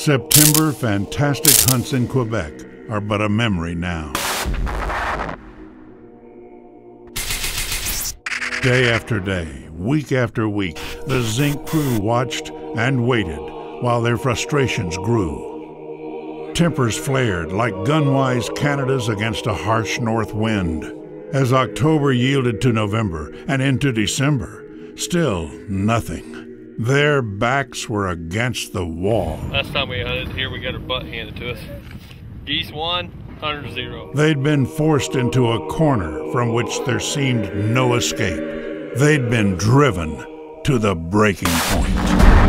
September fantastic hunts in Quebec are but a memory now. Day after day, week after week, the Zink crew watched and waited while their frustrations grew. Tempers flared like gunwise Canadas against a harsh north wind. As October yielded to November and into December, still nothing. Their backs were against the wall. Last time we hunted here, we got our butt handed to us. Geese one, hunter zero. They'd been forced into a corner from which there seemed no escape. They'd been driven to the breaking point.